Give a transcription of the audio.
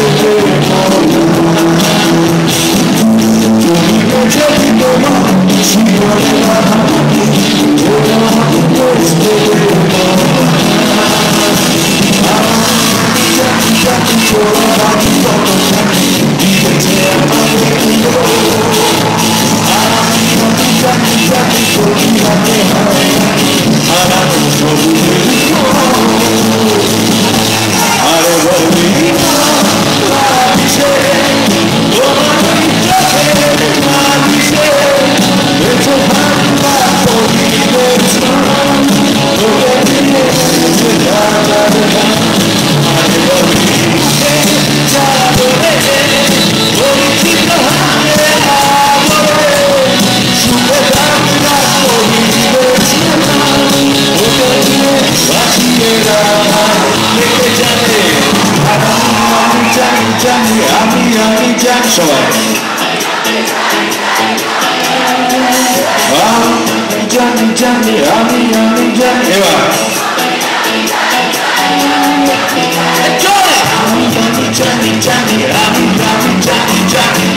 Yeah. Show it. Oh, Johnny, Johnny, Johnny, Johnny, Johnny. Johnny, Johnny, Johnny, Johnny, Johnny, Johnny.